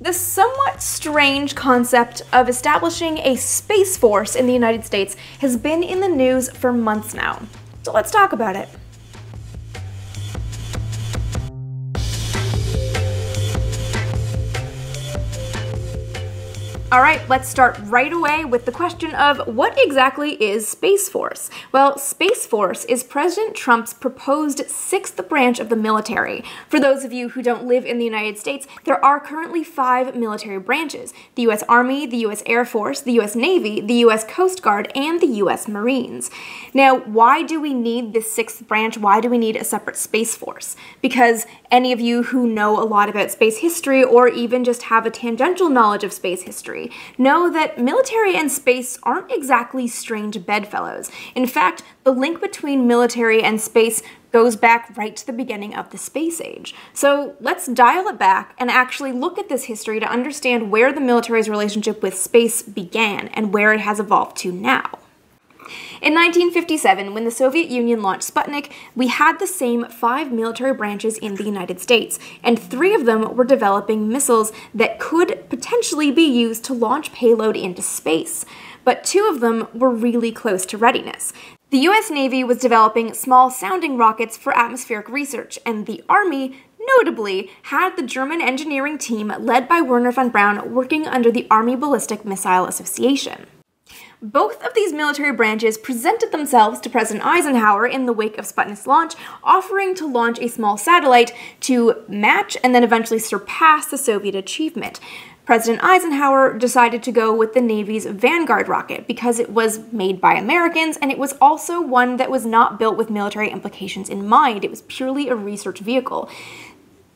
The somewhat strange concept of establishing a space force in the United States has been in the news for months now. So let's talk about it. All right, let's start right away with the question of what exactly is Space Force? Well, Space Force is President Trump's proposed sixth branch of the military. For those of you who don't live in the United States, there are currently five military branches the U.S. Army, the U.S. Air Force, the U.S. Navy, the U.S. Coast Guard, and the U.S. Marines. Now, why do we need this sixth branch? Why do we need a separate Space Force? Because any of you who know a lot about space history or even just have a tangential knowledge of space history know that military and space aren't exactly strange bedfellows. In fact, the link between military and space goes back right to the beginning of the space age. So let's dial it back and actually look at this history to understand where the military's relationship with space began and where it has evolved to now. In 1957, when the Soviet Union launched Sputnik, we had the same five military branches in the United States, and three of them were developing missiles that could potentially be used to launch payload into space. But two of them were really close to readiness. The US Navy was developing small sounding rockets for atmospheric research, and the Army notably had the German engineering team led by Werner von Braun working under the Army Ballistic Missile Association. Both of these military branches presented themselves to President Eisenhower in the wake of Sputnik's launch, offering to launch a small satellite to match and then eventually surpass the Soviet achievement. President Eisenhower decided to go with the Navy's Vanguard rocket because it was made by Americans and it was also one that was not built with military implications in mind. It was purely a research vehicle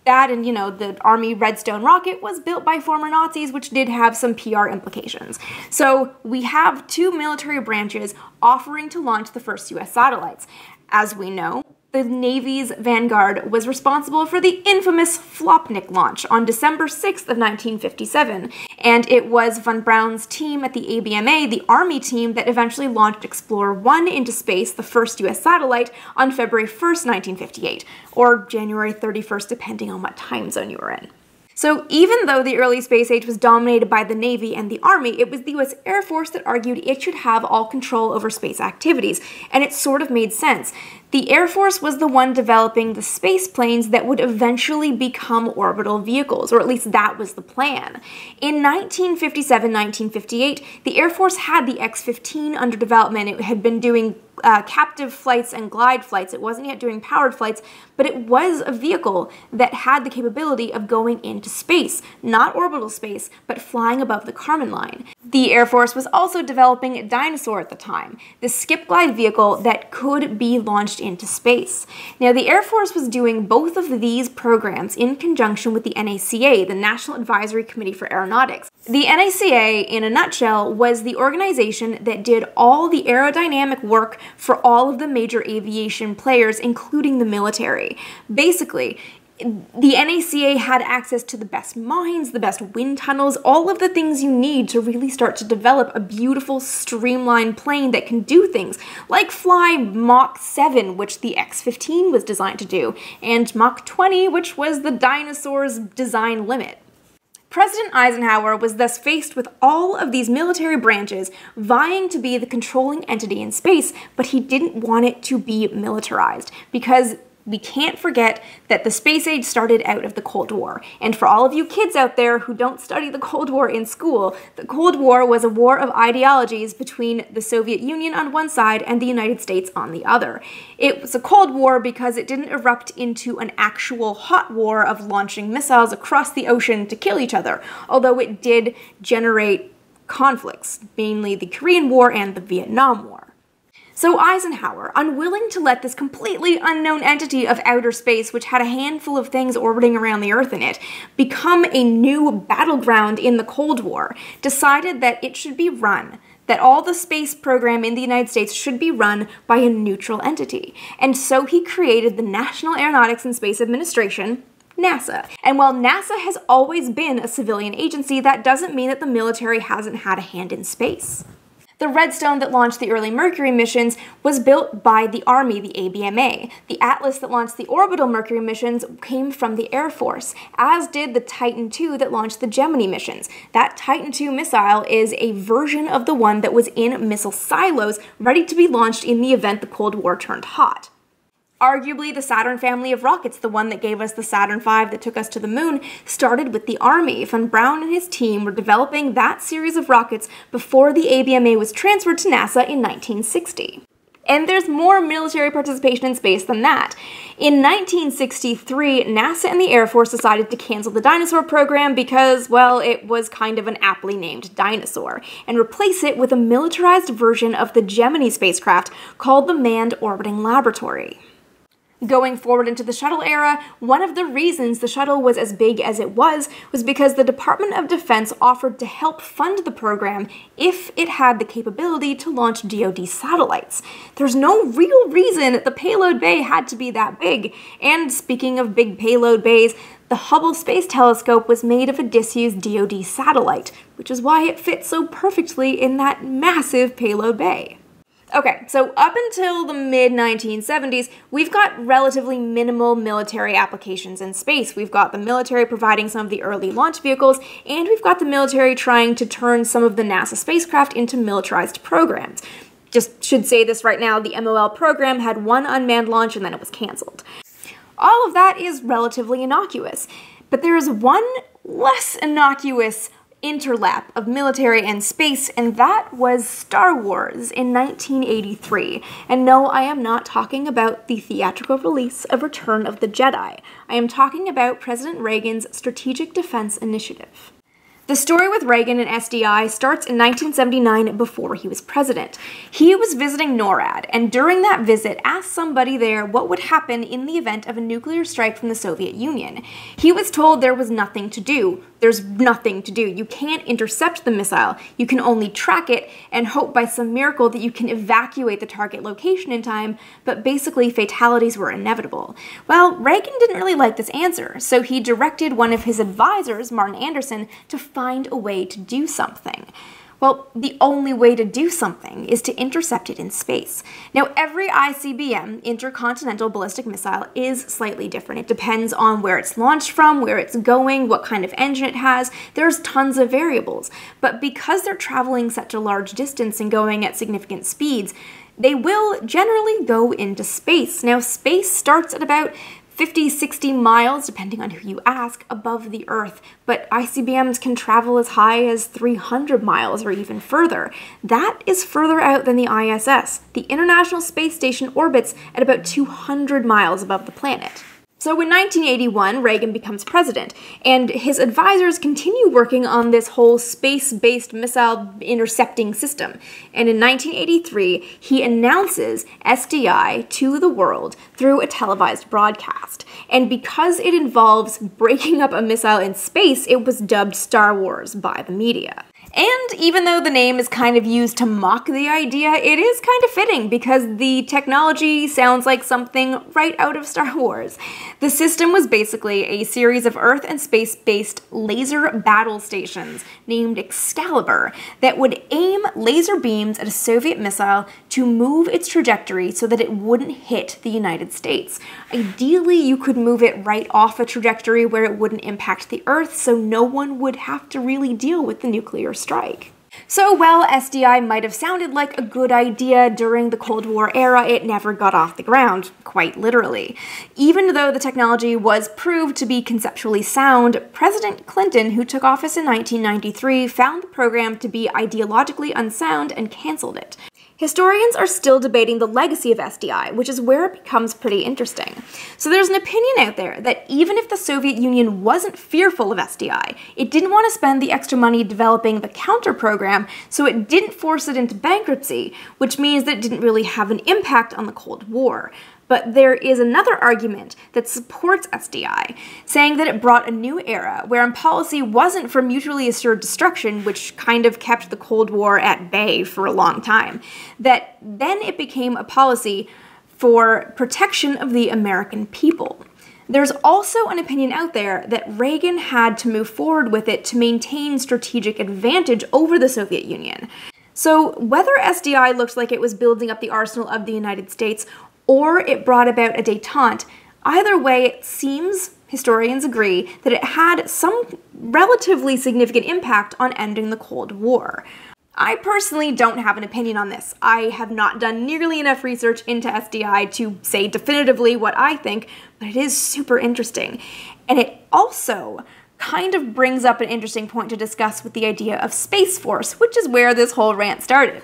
that and you know the army redstone rocket was built by former nazis which did have some pr implications. So we have two military branches offering to launch the first us satellites. As we know the Navy's Vanguard was responsible for the infamous Flopnik launch on December 6th of 1957, and it was von Braun's team at the ABMA, the Army team, that eventually launched Explorer 1 into space, the first US satellite, on February 1st, 1958, or January 31st, depending on what time zone you were in. So even though the early space age was dominated by the Navy and the Army, it was the US Air Force that argued it should have all control over space activities, and it sort of made sense. The Air Force was the one developing the space planes that would eventually become orbital vehicles, or at least that was the plan. In 1957 1958, the Air Force had the X 15 under development. It had been doing uh, captive flights and glide flights. It wasn't yet doing powered flights, but it was a vehicle that had the capability of going into space, not orbital space, but flying above the Kármán line. The Air Force was also developing Dyna-Soar at the time, the skip glide vehicle that could be launched into space. Now, the Air Force was doing both of these programs in conjunction with the NACA, the National Advisory Committee for Aeronautics. The NACA, in a nutshell, was the organization that did all the aerodynamic work for all of the major aviation players, including the military. Basically, the NACA had access to the best mines, the best wind tunnels, all of the things you need to really start to develop a beautiful, streamlined plane that can do things like fly Mach 7, which the X 15 was designed to do, and Mach 20, which was the Dyna-Soar's design limit. President Eisenhower was thus faced with all of these military branches vying to be the controlling entity in space, but he didn't want it to be militarized because we can't forget that the space age started out of the Cold War. And for all of you kids out there who don't study the Cold War in school, the Cold War was a war of ideologies between the Soviet Union on one side and the United States on the other. It was a Cold War because it didn't erupt into an actual hot war of launching missiles across the ocean to kill each other, although it did generate conflicts, mainly the Korean War and the Vietnam War. So Eisenhower, unwilling to let this completely unknown entity of outer space, which had a handful of things orbiting around the Earth in it, become a new battleground in the Cold War, decided that it should be run that all the space program in the United States should be run by a neutral entity. And so he created the National Aeronautics and Space Administration, NASA. And while NASA has always been a civilian agency, that doesn't mean that the military hasn't had a hand in space. The Redstone that launched the early Mercury missions was built by the Army, the ABMA. The Atlas that launched the orbital Mercury missions came from the Air Force, as did the Titan II that launched the Gemini missions. That Titan II missile is a version of the one that was in missile silos, ready to be launched in the event the Cold War turned hot arguably the Saturn family of rockets, the one that gave us the Saturn V that took us to the moon, started with the Army. Von Braun and his team were developing that series of rockets before the ABMA was transferred to NASA in 1960. And there's more military participation in space than that. In 1963, NASA and the Air Force decided to cancel the Dyna-Soar program because, well, it was kind of an aptly named dinosaur, and replace it with a militarized version of the Gemini spacecraft called the Manned Orbiting Laboratory. Going forward into the shuttle era, one of the reasons the shuttle was as big as it was was because the Department of Defense offered to help fund the program if it had the capability to launch DoD satellites. There's no real reason the payload bay had to be that big. And speaking of big payload bays, the Hubble Space Telescope was made of a disused DoD satellite, which is why it fits so perfectly in that massive payload bay. Okay, so up until the mid 1970s, we've got relatively minimal military applications in space. We've got the military providing some of the early launch vehicles, and we've got the military trying to turn some of the NASA spacecraft into militarized programs. Just should say this right now the MOL program had one unmanned launch and then it was canceled. All of that is relatively innocuous, but there is one less innocuous interlap of military and space, and that was Star Wars in 1983. And no, I am not talking about the theatrical release of Return of the Jedi. I am talking about President Reagan's Strategic Defense Initiative. The story with Reagan and SDI starts in 1979 before he was president. He was visiting NORAD, and during that visit asked somebody there what would happen in the event of a nuclear strike from the Soviet Union. He was told there was nothing to do. There's nothing to do. You can't intercept the missile. You can only track it and hope by some miracle that you can evacuate the target location in time, but basically fatalities were inevitable. Well, Reagan didn't really like this answer, so he directed one of his advisors, Martin Anderson, to find a way to do something. Well, the only way to do something is to intercept it in space. Now, every ICBM, intercontinental ballistic missile, is slightly different. It depends on where it's launched from, where it's going, what kind of engine it has. There's tons of variables. But because they're traveling such a large distance and going at significant speeds, they will generally go into space. Now, space starts at about 50, 60 miles, depending on who you ask, above the Earth, but ICBMs can travel as high as 300 miles or even further. That is further out than the ISS. The International Space Station orbits at about 200 miles above the planet. So in 1981, Reagan becomes president, and his advisors continue working on this whole space based missile intercepting system. And in 1983, he announces SDI to the world through a televised broadcast. And because it involves breaking up a missile in space, it was dubbed Star Wars by the media. And even though the name is kind of used to mock the idea, it is kind of fitting because the technology sounds like something right out of Star Wars. The system was basically a series of Earth and space based laser battle stations named Excalibur that would aim laser beams at a Soviet missile to move its trajectory so that it wouldn't hit the United States. Ideally, you could move it right off a trajectory where it wouldn't impact the Earth so no one would have to really deal with the nuclear strike. So while SDI might have sounded like a good idea during the Cold War era, it never got off the ground, quite literally. Even though the technology was proved to be conceptually sound, President Clinton, who took office in 1993, found the program to be ideologically unsound and cancelled it. Historians are still debating the legacy of SDI, which is where it becomes pretty interesting. So there's an opinion out there that even if the Soviet Union wasn't fearful of SDI, it didn't want to spend the extra money developing the counter program, so it didn't force it into bankruptcy, which means that it didn't really have an impact on the Cold War. But there is another argument that supports SDI, saying that it brought a new era wherein policy wasn't for mutually assured destruction, which kind of kept the Cold War at bay for a long time, that then it became a policy for protection of the American people. There's also an opinion out there that Reagan had to move forward with it to maintain strategic advantage over the Soviet Union. So, whether SDI looked like it was building up the arsenal of the United States or it brought about a detente, either way, it seems, historians agree, that it had some relatively significant impact on ending the Cold War. I personally don't have an opinion on this. I have not done nearly enough research into SDI to say definitively what I think, but it is super interesting. And it also kind of brings up an interesting point to discuss with the idea of Space Force, which is where this whole rant started.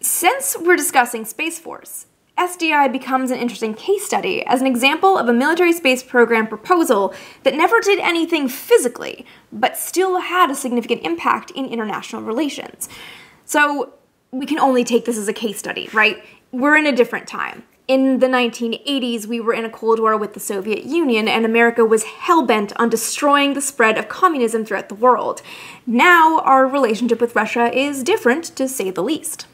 Since we're discussing Space Force, SDI becomes an interesting case study as an example of a military space program proposal that never did anything physically, but still had a significant impact in international relations. So we can only take this as a case study, right? We're in a different time. In the 1980s, we were in a Cold War with the Soviet Union, and America was hell bent on destroying the spread of communism throughout the world. Now, our relationship with Russia is different, to say the least.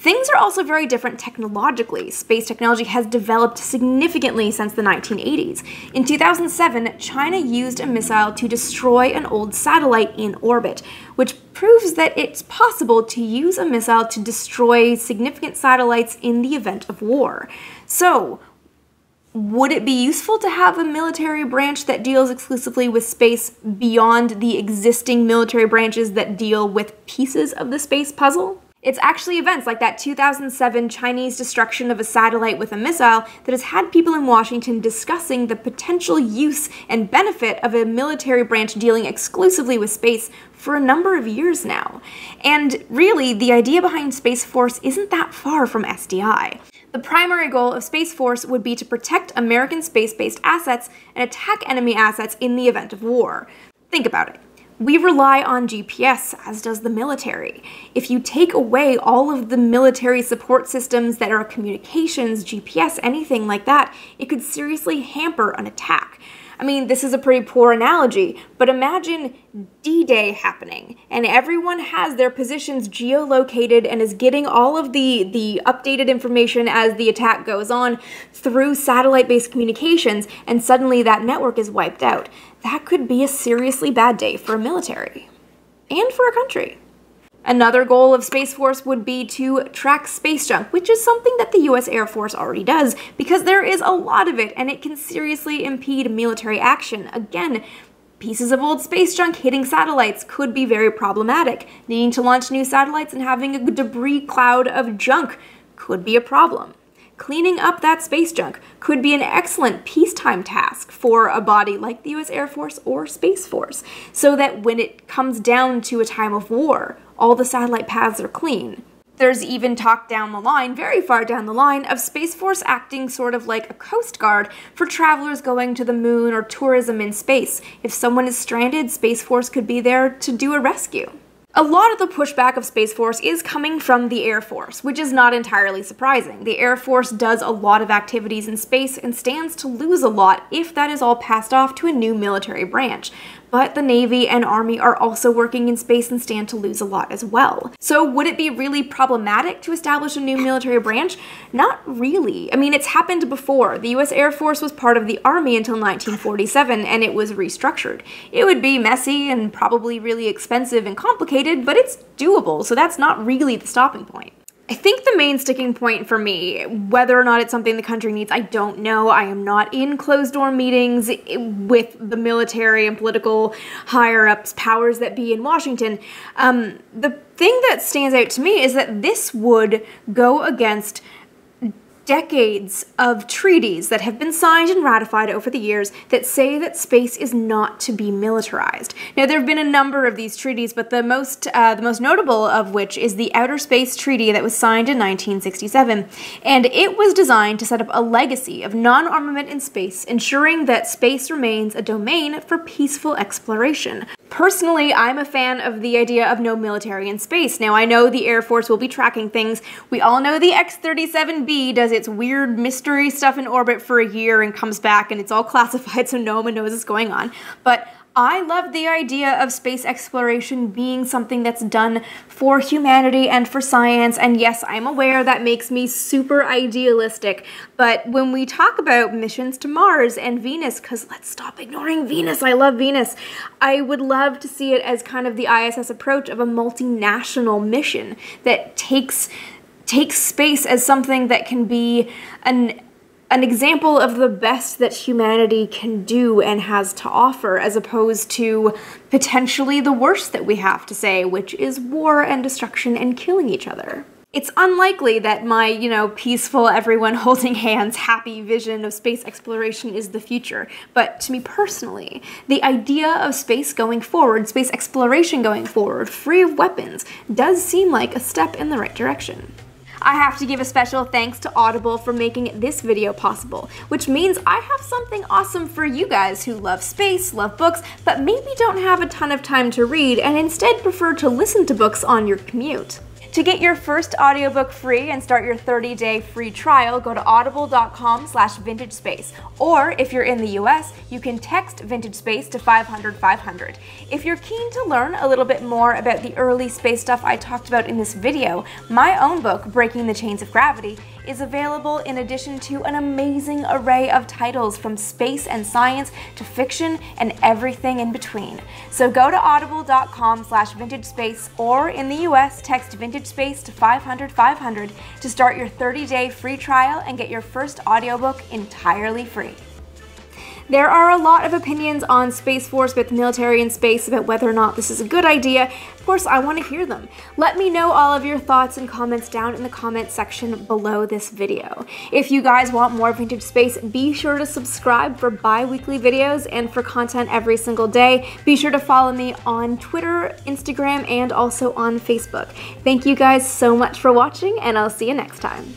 Things are also very different technologically. Space technology has developed significantly since the 1980s. In 2007, China used a missile to destroy an old satellite in orbit, which proves that it's possible to use a missile to destroy significant satellites in the event of war. So, would it be useful to have a military branch that deals exclusively with space beyond the existing military branches that deal with pieces of the space puzzle? It's actually events like that 2007 Chinese destruction of a satellite with a missile that has had people in Washington discussing the potential use and benefit of a military branch dealing exclusively with space for a number of years now. And really, the idea behind Space Force isn't that far from SDI. The primary goal of Space Force would be to protect American space based assets and attack enemy assets in the event of war. Think about it. We rely on GPS, as does the military. If you take away all of the military support systems that are communications, GPS, anything like that, it could seriously hamper an attack. I mean, this is a pretty poor analogy, but imagine D Day happening and everyone has their positions geolocated and is getting all of the, the updated information as the attack goes on through satellite based communications, and suddenly that network is wiped out. That could be a seriously bad day for a military and for a country. Another goal of Space Force would be to track space junk, which is something that the US Air Force already does, because there is a lot of it and it can seriously impede military action. Again, pieces of old space junk hitting satellites could be very problematic. Needing to launch new satellites and having a debris cloud of junk could be a problem. Cleaning up that space junk could be an excellent peacetime task for a body like the US Air Force or Space Force, so that when it comes down to a time of war all the satellite paths are clean. There's even talk down the line, very far down the line, of Space Force acting sort of like a coast guard for travelers going to the moon or tourism in space. If someone is stranded, Space Force could be there to do a rescue. A lot of the pushback of Space Force is coming from the Air Force, which is not entirely surprising. The Air Force does a lot of activities in space and stands to lose a lot if that is all passed off to a new military branch but the Navy and Army are also working in space and stand to lose a lot as well. So would it be really problematic to establish a new military branch? Not really. I mean, it's happened before. The US Air Force was part of the Army until 1947 and it was restructured. It would be messy and probably really expensive and complicated, but it's doable, so that's not really the stopping point. I think the main sticking point for me, whether or not it's something the country needs, I don't know. I am not in closed door meetings with the military and political higher ups, powers that be in Washington. Um, the thing that stands out to me is that this would go against decades of treaties that have been signed and ratified over the years that say that space is not to be militarized. Now, there have been a number of these treaties, but the most uh, the most notable of which is the Outer Space Treaty that was signed in 1967, and it was designed to set up a legacy of non-armament in space, ensuring that space remains a domain for peaceful exploration. Personally, I'm a fan of the idea of no military in space. Now, I know the Air Force will be tracking things. We all know the X 37B does its weird mystery stuff in orbit for a year and comes back and it's all classified so no one knows what's going on. But I love the idea of space exploration being something that's done for humanity and for science. And yes, I'm aware that makes me super idealistic. But when we talk about missions to Mars and Venus, because let's stop ignoring Venus, I love Venus, I would love to see it as kind of the ISS approach of a multinational mission that takes takes space as something that can be an an example of the best that humanity can do and has to offer, as opposed to potentially the worst that we have to say, which is war and destruction and killing each other. It's unlikely that my, you know, peaceful, everyone holding hands, happy vision of space exploration is the future. But to me personally, the idea of space going forward, space exploration going forward, free of weapons, does seem like a step in the right direction. I have to give a special thanks to Audible for making this video possible, which means I have something awesome for you guys who love space, love books, but maybe don't have a ton of time to read and instead prefer to listen to books on your commute. To get your first audiobook free and start your 30-day free trial, go to audible.com slash vintagespace. Or if you're in the US, you can text Vintage Space to 500 500. If you're keen to learn a little bit more about the early space stuff I talked about in this video, my own book, Breaking the Chains of Gravity, is available in addition to an amazing array of titles from space and science to fiction and everything in between. So go to audible.com slash vintagespace or in the US, text Vintage Space to 500 500 to start your 30-day free trial and get your first audiobook entirely free. There are a lot of opinions on Space Force with military and space about whether or not this is a good idea. Of course, I want to hear them. Let me know all of your thoughts and comments down in the comment section below this video. If you guys want more Vintage Space, be sure to subscribe for bi-weekly videos and for content every single day. Be sure to follow me on Twitter, Instagram, and also on Facebook. Thank you guys so much for watching, and I'll see you next time.